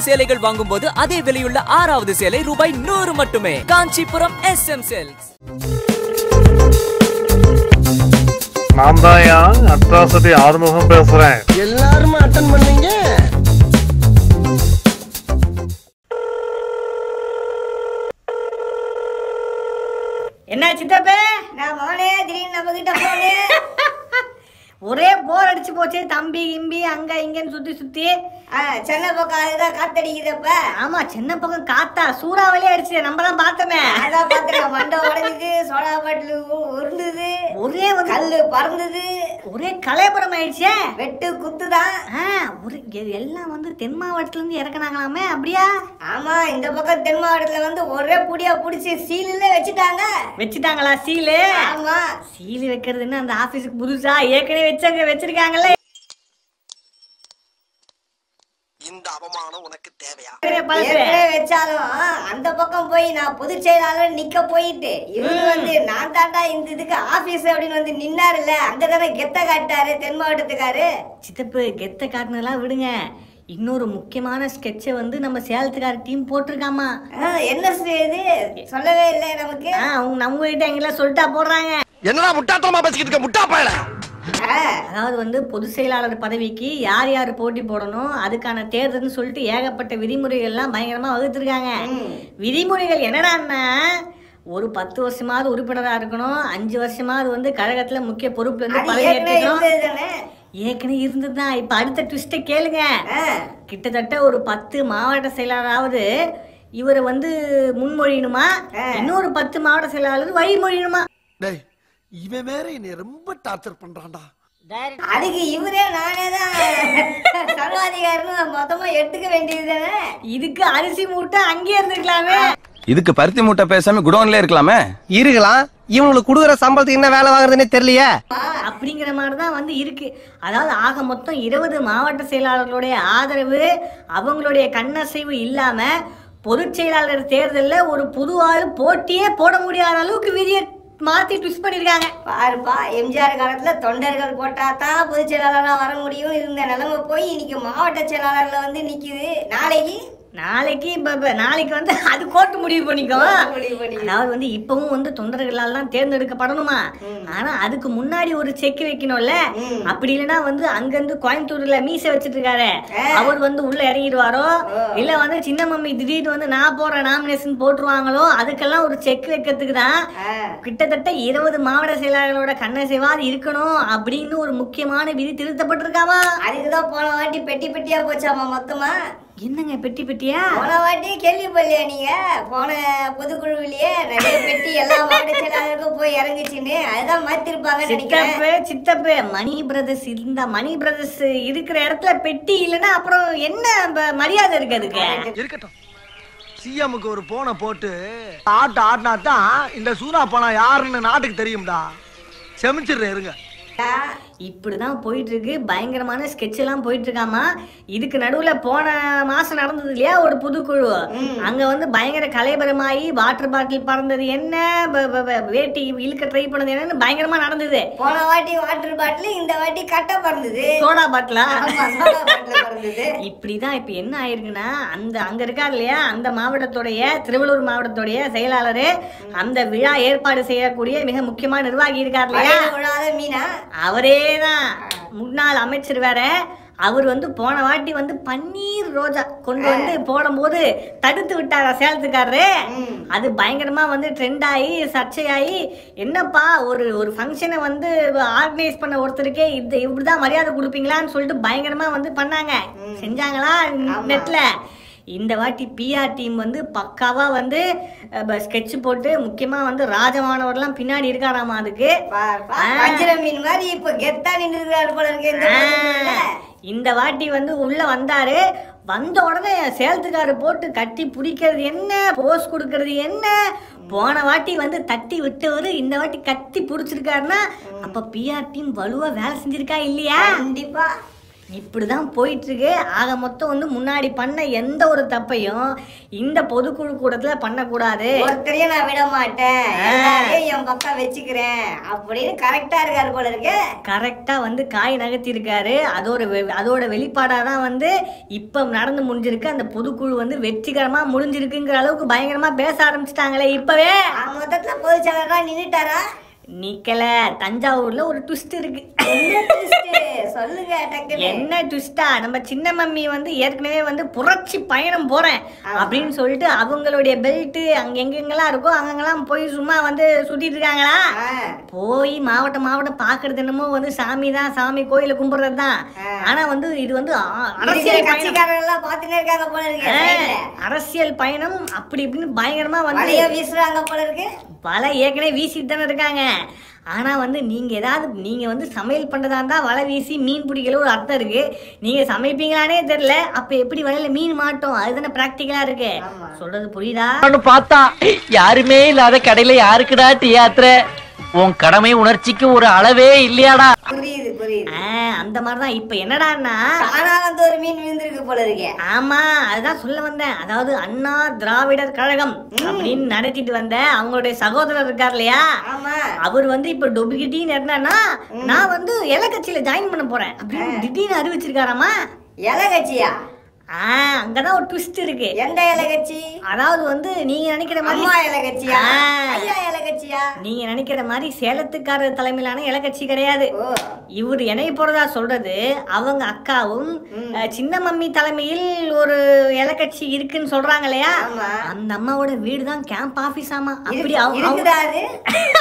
ஐந்து சேலைகள் வாங்கும் போது அதே விலையுள்ள ஆறாவது சேலை ரூபாய் நூறு மட்டுமே. காஞ்சிபுரம் எஸ் எம் சில்க்ஸ் நான் தான் அட்ராசிட்டி ஆறுமுகம் பேசுறேன். எல்லாரும் அட்டன் பண்ணீங்க? என்ன சித்தப்பே? நான் மகனே திடீர்னு நம்ம கிட்ட போனே. ஒரே போர் அடிச்சு போச்சு. தம்பி கிம்பி அங்க இங்கன்னு சுத்தி சுத்தி. சென்னை பக்கம் அதுதான் காத்தடிக்குதப்ப? ஆமா சின்ன பக்கம் காத்தா சூறாவளி அடிச்சு நம்ம தான் பார்த்தோமே. அதான் பாத்துருக்க மண்டை உடைஞ்சுது சோடா பாட்டில் உருண்டுது ஒரே கல்லு பறந்துது. ஒரே கலைபுரம் ஆயிடுச்சே. வெட்டு குத்துதான் ஆ, ஒரு எல்லாம் வந்து தென் மாவட்டத்துல இருந்து இறக்குனாங்களாமே அப்படியா? ஆமா இந்த பக்கம் தென் மாவட்டத்துல வந்து ஒரே புடியா புடிச்சு சீலில் வச்சுட்டாங்க. வச்சுட்டாங்களா சீலு? ஆமா. சீலு வைக்கிறதுன்னு அந்த ஆபீஸுக்கு புதுசா ஏற்கனவே வச்சவங்க வச்சிருக்காங்கல்ல. இந்த அவமானம் உனக்கு தேவையா? வச்சாலும் அந்த பக்கம் போய் நான் பொதுச் செயலாளர் நிக்க போயிட்டு இவரு வந்து நான் தாண்டா இந்த இதுக்கு ஆபீஸ் அப்படின்னு வந்து நின்னாருல்ல அங்க தானே கெத்த காட்டாரு தென் மாவட்டத்துக்காரு. சித்தப்பு கெத்த காட்டினெல்லாம் விடுங்க. இன்னொரு முக்கியமான ஸ்கெட்சை வந்து நம்ம சேலத்துக்கார டீம் போட்டிருக்காமா? என்ன இது? சொல்லவே இல்லை நமக்கு. அவங்க நம்ம கிட்ட எங்கெல்லாம் சொல்லிட்டா போடுறாங்க. என்னடா முட்டாத்தனமா பேசிக்கிட்டு இருக்க? முட்டா பயல அதாவது வந்து பொதுச் செயலாளர் பதவிக்கு யார் யார் போட்டி போடணும் அதுக்கான தேர்தல்னு சொல்லிட்டு ஏகப்பட்ட விதிமுறைகள்லாம் பயங்கரமா வகுத்துருக்காங்க. விதிமுறைகள் என்னடான்னா ஒரு பத்து வருஷமாவது உறுப்பினரா இருக்கணும் அஞ்சு வருஷமாவது வந்து கழகத்துல முக்கிய பொறுப்புல இருந்து அது பதவி ஏற்கனவே இருந்ததுதான்? இப்ப அடுத்த ட்விஸ்ட்டை கேளுங்க. கிட்டத்தட்ட ஒரு பத்து மாவட்ட செயலாளராவது இவரை வந்து முன்மொழியணுமா? இன்னொரு பத்து மாவட்ட செயலாளர் வழிமொழியணுமா? டேய் இவன் வேற என்னை ரொம்ப டார்ச்சர் பண்றான்டா. அதுக்கு இவரே நானே தான். சர்வாதிகாரின்னு மொத்தமா எடுத்துக்க வேண்டியது தானே இதுக்கு அரிசி மூட்டை அங்கேயே இருந்திருக்கலாமே. இதுக்கு பருத்தி மூட்டை பேசாம குடோன்ல இருக்கலாமே? இருக்கலாம். இவங்களுக்கு கொடுக்குற சம்பளத்துக்கு என்ன வேலை வாங்குறதுன்னே தெரியலையே. அப்படிங்கிற மாதிரி தான் வந்து இருக்கு. அதாவது ஆக மொத்தம் இருபது மாவட்ட செயலாளர்களுடைய ஆதரவு அவங்களுடைய கண்ணசைவு இல்லாம பொதுச் செயலாளர் தேர்தலில் ஒரு புது ஆள் போட்டியே போட முடியாத அளவுக்கு விதியை மாற்றி ட்விஸ்ட் பண்ணியிருக்காங்க பாருப்பா எம்ஜிஆர் காலத்தில் தொண்டர்கள் போட்டால் தான் பொதுச் செயலாளராக வர முடியும். இருந்த நிலைமை போய் இன்னைக்கு மாவட்ட செயலாளரில் வந்து நிற்கிது நாளைக்கு நாளைக்கு இப்ப நாளைக்கு வந்து அது கோர்ட்டு முடிவு பண்ணிக்கோ. அதாவது வந்து இப்பவும் வந்து தொண்டர்களால் தான் தேர்ந்தெடுக்கப்படணுமா? ஆனா அதுக்கு முன்னாடி ஒரு செக் வைக்கணும்ல. அப்படி இல்லைன்னா வந்து அங்கிருந்து கோயம்புத்தூர்ல மீசை வச்சிட்டு இருக்காரு அவர் வந்து உள்ள இறங்கிடுவாரோ? இல்ல வந்து சின்ன மம்மி திடீர்னு வந்து நான் போற நாமினேஷன் போட்டுருவாங்களோ? அதுக்கெல்லாம் ஒரு செக் வைக்கிறதுக்கு தான் கிட்டத்தட்ட இருபது மாவட்ட செயலாளர்களோட கண்ணசைவாது இருக்கணும் அப்படின்னு ஒரு முக்கியமான விதி திருத்தப்பட்டிருக்காமா? அதுக்குதான் போன வாட்டி பெட்டி பெட்டியா போச்சாமா மொத்தமா? என்னங்க பெட்டி பெட்டியா? போன வாட்டி கேள்விப்படலையா நீங்க? போன பொதுக்குழுவிலேயே நிறைய பெட்டி எல்லா மாவட்ட செயலாளருக்கும் போய் இறங்குச்சுன்னு. அதுதான் மாத்திருப்பாங்கன்னு நினைக்கிறேன். சித்தப்பு சித்தப்பு மணி பிரதர்ஸ் இந்த மணி பிரதர்ஸ் இருக்கிற இடத்துல பெட்டி இல்லைன்னா அப்புறம் என்ன மரியாதை இருக்கு அதுக்கு? இருக்கட்டும். சிஎம்முக்கு ஒரு போனை போட்டு ஆட்ட ஆட்டினா தான் இந்த சூனா பணம் யாருன்னு நாட்டுக்கு தெரியும்டா. செமிச்சிடுறேன் இருங்க. இப்படிதான் போயிட்டு இருக்கு பயங்கரமான ஸ்கெட்ச் எல்லாம் போயிட்டு இருக்காமா இதுக்கு நடுவுல போன மாசம் நடந்தது இல்லையா ஒரு புதுக்குழு. அங்க வந்து பயங்கர கலைபரமாயி வாட்டர் பாட்டில் பறந்தது என்ன வேட்டி இழுக்க ட்ரை பண்ணது என்னன்னு பயங்கரமா நடந்தது. போன வாட்டி வாட்டர் பாட்டில் இந்த வாட்டி கட்டை பறந்தது. சோடா பாட்டிலா பறந்தது. இப்படிதான் இப்ப என்ன ஆயிருக்குன்னா அந்த அங்க இருக்கார் இல்லையா அந்த மாவட்டத்துடைய திருவள்ளூர் மாவட்டத்துடைய செயலாளர் அந்த விழா ஏற்பாடு செய்யக்கூடிய மிக முக்கியமான நிர்வாகி இருக்கார் இல்லையா? வளையல் அவரே தான் முன்னாள் அமைச்சர் வேற அவர் வந்து போன வாட்டி வந்து பன்னீர் ரோஜா கொண்டு வந்து போடும்போது தடுத்து விட்டாரா சேலத்துக்காரரு? அது பயங்கரமா வந்து ட்ரெண்ட் ஆகி சர்ச்சையாகி என்னப்பா ஒரு ஒரு ஃபங்க்ஷனை வந்து ஆர்கனைஸ் பண்ண ஒருத்தருக்கே இது இப்படிதான் மரியாதை கொடுப்பீங்களான்னு சொல்லிட்டு பயங்கரமா வந்து பண்ணாங்க. செஞ்சாங்களா நெட்ல இந்த வாட்டி பிஆர் டீம் வந்து பக்காவா வந்து ஸ்கெட்ச் போட்டு முக்கியமா வந்து ராஜமானவர்லாம் பின்னாடி இருக்காராமா அதுக்கு? மீன் மாதிரி இப்ப கெத்தா நின்று போல இருக்கு இந்த வாட்டி வந்து உள்ள வந்தாரு. வந்த உடனே சேலத்துக்காரு போட்டு கட்டி பிடிக்கிறது என்ன? போஸ் கொடுக்கறது என்ன? போன வாட்டி வந்து தட்டி விட்டவர் இந்த வாட்டி கட்டி பிடிச்சிருக்காருன்னா அப்ப பிஆர் டீம் வலுவா வேலை செஞ்சிருக்கா இல்லையா? கண்டிப்பா. இப்படிதான் போயிட்டு இருக்கு ஆக மொத்தம் வந்து முன்னாடி பண்ண எந்த ஒரு தப்பையும் இந்த பொதுக்குழு கூடத்துல பண்ணக்கூடாது. ஒருத்தரையும் நான் விட மாட்டேன். என் பக்கம் வச்சுக்கிறேன். அப்படின்னு கரெக்டா இருக்காரு போல இருக்கு. கரெக்டா வந்து காய் நகர்த்தி இருக்காரு அதோட அதோட வெளிப்பாடாக தான் வந்து இப்போ நடந்து முடிஞ்சிருக்கு. அந்த பொதுக்குழு வந்து வெற்றிகரமா முடிஞ்சிருக்குங்கிற அளவுக்கு பயங்கரமா பேச ஆரம்பிச்சிட்டாங்களே இப்பவே. மொத்தத்துல பொதுச்செயலாளரா நின்னுட்டாரா? நிக்கல. தஞ்சாவூர்ல ஒரு ட்விஸ்ட் இருக்கு? சொல்லுங்க என்ன ட்விஸ்டா நம்ம சின்ன மம்மி வந்து ஏற்கனவே வந்து புரட்சி பயணம் போறேன் அப்படின்னு சொல்லிட்டு அவங்களுடைய பெல்ட் அங்க எங்கெங்கெல்லாம் இருக்கோ அங்கங்கெல்லாம் போய் சும்மா வந்து சுத்திட்டு இருக்காங்களா. போய் மாவட்டம் மாவட்டம் பாக்குறது என்னமோ வந்து சாமி தான் சாமி கோயில கும்பிடுறது தான். ஆனா வந்து இது வந்து அரசியல் பயணம். கட்சிக்காரங்க எல்லாம் பாத்துனே இருக்காங்க போல இருக்கு. அரசியல் பயணம் அப்படி இப்படின்னு பயங்கரமா வந்து வீசுறாங்க போல இருக்கு. வலை ஏற்கனவே வீசிட்டு தானே இருக்காங்க. ஆனா வந்து நீங்க ஏதாவது நீங்க வந்து சமையல் பண்றதா இருந்தா வலை வீசி மீன் பிடிக்கல ஒரு அர்த்தம் இருக்கு. நீங்க சமைப்பீங்களானே தெரியல. அப்ப எப்படி வலையில மீன் மாட்டோம்? அதுதானே பிராக்டிக்கலா இருக்கு. சொல்றது புரியுதா? பார்த்தா யாருமே இல்லாத கடையில யாருக்குடா டீ ஆத்துற? உன் கடமை உணர்ச்சிக்கு ஒரு அளவே இல்லையாடா. ஆ, அந்த மாதிரிதான். இப்ப என்னடான்னா தானா வந்து ஒரு மீன் விழுந்திருக்கு போல இருக்கு. ஆமா அதுதான் சொல்ல வந்தேன். அதாவது அண்ணா திராவிடர் கழகம் அப்படின்னு நடத்திட்டு வந்த அவங்களுடைய சகோதரர் இருக்கார் இல்லையா? அவர் வந்து இப்ப டொபிகிட்டின்னு என்னன்னா நான் வந்து எலை கட்சியில ஜாயின் பண்ண போறேன். அப்படின்னு திடீர்னு அறிவிச்சிருக்காராமா? இலை கட்சியா ஆ அங்கதான் ஒரு ட்விஸ்ட் இருக்கு. எந்த இலை கட்சி? அதாவது வந்து நீங்க நினைக்கிற மாதிரி அம்மா இலை கட்சியா? ஆ. ஐயா இலை கட்சியா? நீங்க நினைக்கிற மாதிரி சேலத்துக்காரர் தலைமையிலான இலை கட்சி கிடையாது. இவர் இணைய போறதா சொல்றது அவங்க அக்காவும் சின்ன மம்மி தலைமையில் ஒரு இலக்கட்சி இருக்குன்னு சொல்றாங்க இல்லையா. அந்த அம்மாவோட வீடு தான் கேம்ப் ஆபீஸ் ஆமா அப்படி அவங்க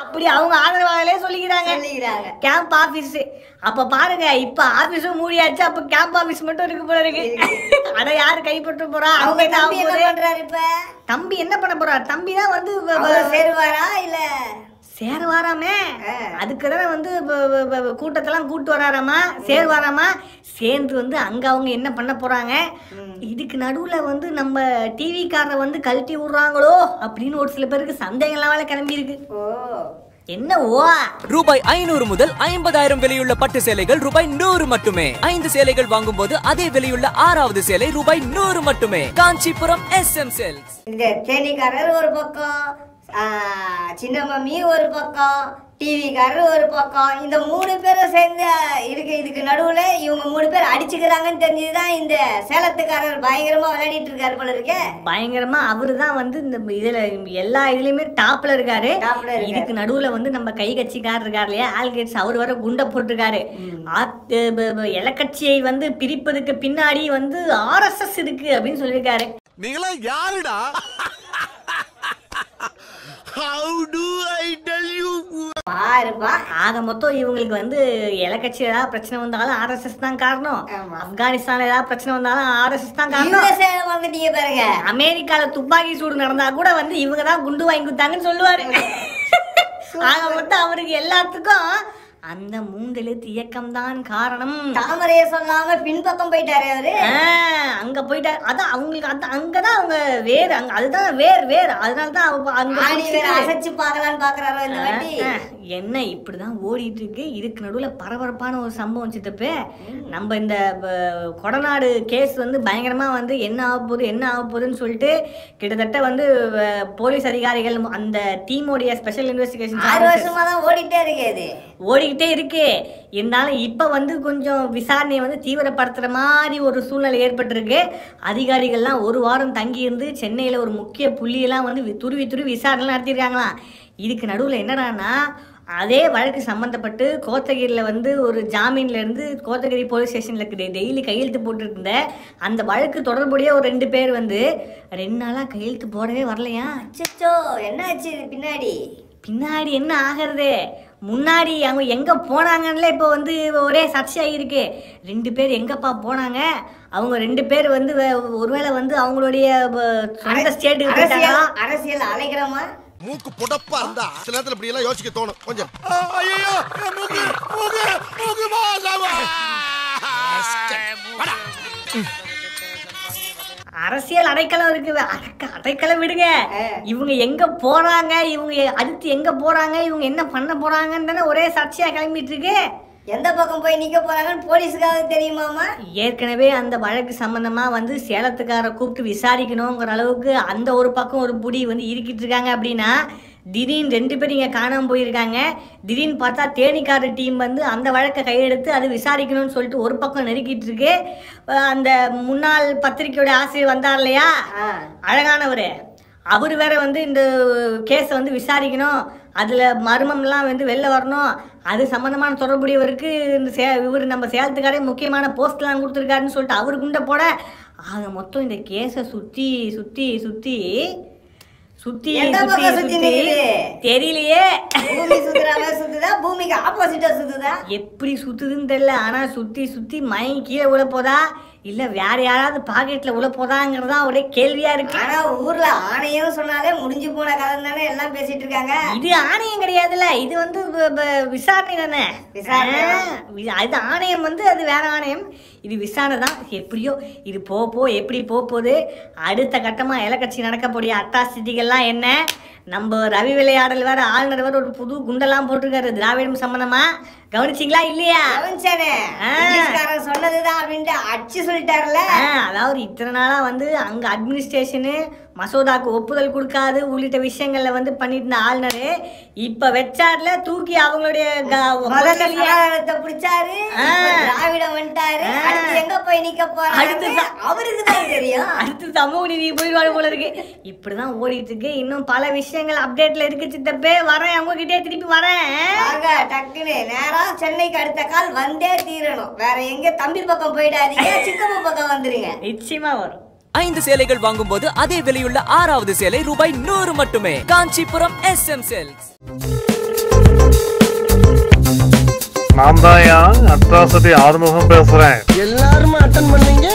அப்படி அவங்க சொல்லிக்கிறாங்க. சொல்லிக்கிறாங்க. கேம்ப் ஆபீஸ் அப்ப பாருங்க இப்ப ஆபீஸும் மூடியாச்சு அப்ப கேம்ப் ஆபீஸ் மட்டும் இருக்கு போல இருக்கு. அட யாரு கைப்பற்ற போறா? அவங்க தம்பி என்ன? பண்றாரு இப்ப? தம்பி என்ன பண்ண போறா? தம்பி தான் வந்து சேருவாரா இல்ல? சேருவாராமே. அதுக்கு தானே வந்து கூட்டத்தெல்லாம் கூட்டு வராராமா? சேருவாராமா? சேர்ந்து வந்து அங்க அவங்க என்ன பண்ண போறாங்க? இதுக்கு நடுவுல வந்து நம்ம டிவி காரரை வந்து கழட்டி விடுறாங்களோ? அப்படின்னு ஒரு சில பேருக்கு சந்தேகம்லாம் வேலை கிளம்பி இருக்கு ஓ. என்ன ரூபாய் ஐநூறு முதல் ஐம்பதாயிரம் விலையுள்ள பட்டு சேலைகள் ரூபாய் நூறு மட்டுமே. ஐந்து சேலைகள் வாங்கும் போது அதே விலையுள்ள ஆறாவது சேலை ரூபாய் நூறு மட்டுமே. காஞ்சிபுரம் எஸ் எம் செல்ஸ் இந்த தேனிக்காரர் ஒரு பக்கம் சின்ன மம்மி ஒரு பக்கம் டிவிக்காரர் ஒரு பக்கம். இந்த மூணு பேரும் சேர்ந்து இருக்கு இதுக்கு நடுவுல இவங்க மூணு பேர் அடிச்சுக்கிறாங்கன்னு தெரிஞ்சுதான் இந்த சேலத்துக்காரர் பயங்கரமா விளையாடிட்டு இருக்காரு போல இருக்கே. பயங்கரமா அவரு தான் வந்து இந்த இதுல எல்லா இதுலயுமே டாப்ல இருக்காரு. இதுக்கு நடுவுல வந்து நம்ம கை கட்சிக்காரர் இருக்காரு இல்லையா? ஆல்கேட்ஸ் அவர் வர குண்டை போட்டிருக்காரு. எலக்கட்சியை வந்து பிரிப்பதுக்கு பின்னாடி வந்து ஆர்எஸ்எஸ் இருக்கு அப்படின்னு சொல்லியிருக்காரு. நீங்களா யாருடா? How do I tell you பாருப்பா ஆக மொத்தம் இவங்களுக்கு வந்து எலக்கட்சி ஏதாவது பிரச்சனை வந்தாலும் ஆர்எஸ்எஸ் தான் காரணம். ஆமா. ஆப்கானிஸ்தான்ல ஏதாவது பிரச்சனை வந்தாலும் ஆர்எஸ்எஸ் தான் காரணம். வந்துட்டீங்க பாருங்க. அமெரிக்கால துப்பாக்கி சூடு நடந்தா கூட வந்து இவங்க தான் குண்டு வாங்கி கொடுத்தாங்கன்னு சொல்லுவாரு. ஆக மொத்தம் அவருக்கு எல்லாத்துக்கும் அந்த மூண்டெழுத்து இயக்கம் தான் காரணம். தாமரைய சொல்லாம பின்பக்கம் போயிட்டாரு அவரு. அங்க போயிட்டா அதான் அவங்களுக்கு அந்த அங்கதான் அவங்க வேர் அங்க அதுதான் வேர் வேர். அதனால தான் அவங்க அங்க வேற. அசைச்சு பாக்கலான்னு பாக்குறாரோ இந்த வாட்டி என்ன இப்படிதான் ஓடிட்டு இருக்கு இதுக்கு நடுவுல பரபரப்பான ஒரு சம்பவம் சித்தப்பு. நம்ம இந்த கொடநாடு கேஸ் வந்து பயங்கரமா வந்து என்ன ஆக போகுது என்ன ஆக போகுதுன்னு சொல்லிட்டு கிட்டத்தட்ட வந்து போலீஸ் அதிகாரிகள் அந்த டீமோடைய ஸ்பெஷல் ஆறு இன்வெஸ்டிகேஷன் வருஷமா தான் ஓடிட்டே இருக்கு அது ஓடிக்கிட்டே இருக்கு. இருந்தாலும் இப்ப வந்து கொஞ்சம் விசாரணையை வந்து தீவிரப்படுத்துற மாதிரி ஒரு சூழ்நிலை ஏற்பட்டிருக்கு. அதிகாரிகள்லாம் ஒரு வாரம் தங்கி இருந்து சென்னையில ஒரு முக்கிய புள்ளியெல்லாம் வந்து துருவி துருவி விசாரணை நடத்திருக்காங்களாம் இதுக்கு நடுவுல என்னடான்னா அதே வழக்கு சம்மந்தப்பட்டு கோத்தகிரியில் வந்து ஒரு ஜாமீன்ல இருந்து கோத்தகிரி போலீஸ் ஸ்டேஷனில் டெய்லி கையெழுத்து போட்டுட்டு இருந்த அந்த வழக்கு தொடர்புடைய ஒரு ரெண்டு பேர் வந்து ரெண்டு நாளாக கையெழுத்து போடவே வரலையா? அச்சச்சோ என்னாச்சு இது பின்னாடி? பின்னாடி என்ன ஆகிறது? முன்னாடி அவங்க எங்க போனாங்கன்னு இப்போ வந்து ஒரே சர்ச்சையாகிருக்கு ரெண்டு பேர் எங்கப்பா போனாங்க? அவங்க ரெண்டு பேர் வந்து ஒருவேளை வந்து அவங்களுடைய ஸ்டேட்டுக்கு அரசியல் அலைக்கிறோமா மூக்கு புடப்பா இருந்தா சில நேரத்துல இப்படி எல்லாம் யோசிக்க தோணும். கொஞ்சம். ஐயோ மூக்கு மூக்கு மூக்கு மாசாவா அரசியல் அடைக்கலம் இருக்கு அடக்க அடைக்கலம் விடுங்க. இவங்க எங்க போறாங்க? இவங்க அடுத்து எங்க போறாங்க? இவங்க என்ன பண்ண போறாங்கன்னு ஒரே சர்ச்சையா கிளம்பிட்டு இருக்கு. எந்த பக்கம் போய் நிக்க போறாங்கன்னு போலீஸுக்காக தெரியுமாமா? ஏற்கனவே அந்த வழக்கு சம்பந்தமா வந்து சேலத்துக்கார கூப்பிட்டு விசாரிக்கணுங்கிற அளவுக்கு அந்த ஒரு பக்கம் ஒரு புடி வந்து இருக்கிட்டு இருக்காங்க அப்படின்னா திடீர்னு ரெண்டு பேரும் இங்கே காணாமல் போயிருக்காங்க. திடீர்னு பார்த்தா தேனிக்கார டீம் வந்து அந்த வழக்கை கையெடுத்து அது விசாரிக்கணும்னு சொல்லிட்டு ஒரு பக்கம் நெருக்கிட்டு இருக்கு. அந்த முன்னாள் பத்திரிக்கையோட ஆசிரியர் வந்தார் இல்லையா? அழகானவர். அவர் வேற வந்து இந்த கேஸை வந்து விசாரிக்கணும். அதில் மர்மம்லாம் வந்து வெளில வரணும். அது சம்மந்தமான தொடர்புடையவருக்கு இந்த சே இவர் நம்ம சேலத்துக்காரே முக்கியமான போஸ்ட்லாம் கொடுத்துருக்காருன்னு சொல்லிட்டு அவர் குண்டை போட ஆக மொத்தம் இந்த கேஸை சுற்றி சுற்றி சுற்றி சுத்தி? தெரியலையே. பூமி சுத்துதா? பூமிக்கு ஆப்போசிட்டா சுத்துதா? எப்படி சுத்துதுன்னு தெரியல. ஆனா சுத்தி சுத்தி மயங்கி கீழே விழ போதா இல்ல வேற யாராவது பாக்கெட்ல விழ போதாங்கிறதா ஒரே கேள்வியா இருக்கு. ஆனா ஊர்ல ஆணையம் சொன்னாலே முடிஞ்சு போன கதை தானே எல்லாம் பேசிட்டு இருக்காங்க. இது ஆணையம் கிடையாதுல்ல இது வந்து விசாரணை தானே? விசாரணை. அது ஆணையம் வந்து அது வேற ஆணையம். இது விசாரணை தான். எப்படியோ இது போ போ எப்படி போ போகுது? அடுத்த கட்டமா எலக்கட்சி நடக்கக்கூடிய அட்டாசிட்டிகள்லாம் என்ன? நம்ம ரவி விளையாடல் வேற ஆளுநர் வேற ஒரு புது குண்டெல்லாம் போட்டிருக்காரு. திராவிடம் சம்பந்தமா? கவனிச்சிங்களா இல்லையா? கவனிச்சானே. சொன்னதுதான் அப்படின்ட்டு அடிச்சு சொல்லிட்டாருல அதாவது இத்தனை நாளா வந்து அங்க அட்மினிஸ்ட்ரேஷனு மசோதாக்கு ஒப்புதல் கொடுக்காது உள்ளிட்ட விஷயங்கள்ல வந்து பண்ணிட்டு இருந்த ஆளுநரு இப்ப வெச்சார்ல தூக்கி அவங்களுடைய பிடிச்சாரு திராவிடம் வந்துட்டாரு. அடுத்து எங்க போய் நிக்க அடுத்து போறாரு தான். அவருக்கு தான் தெரியும். அடுத்து சமூக நீதி போயிடுவாரு போல இருக்கு. இப்படிதான் ஓடிட்டு இருக்கு இன்னும் பல விஷயங்கள் அப்டேட்ல இருக்கு சித்தப்பே. வரேன் அவங்க கிட்டே திருப்பி வரேன். டக்குன்னு நேரா சென்னைக்கு அடுத்த கால் வந்தே தீரணும். வேற எங்க தம்பி பக்கம் போயிடாதீங்க சித்தப்பா பக்கம் வந்துருங்க. நிச்சயமா வரும். ஐந்து சேலைகள் வாங்கும்போது அதே விலையுள்ள ஆறாவது சேலை ரூபாய் நூறு மட்டுமே. காஞ்சிபுரம் எஸ் எம் செல்ஸ் நான் தான் அட்ராசிட்டி ஆறுமுகம் பேசுறேன். எல்லாருமே அட்டன் பண்ணீங்க?